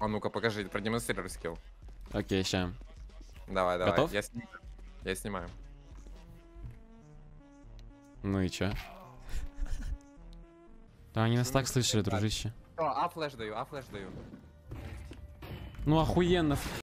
А ну-ка, покажи, продемонстрируй скилл. Окей, ща. Давай, давай. Готов? Я снимаю. Я снимаю. Ну и чё? Да они нас так слышали, дружище. О, а флеш даю, а флеш даю. Ну охуенно.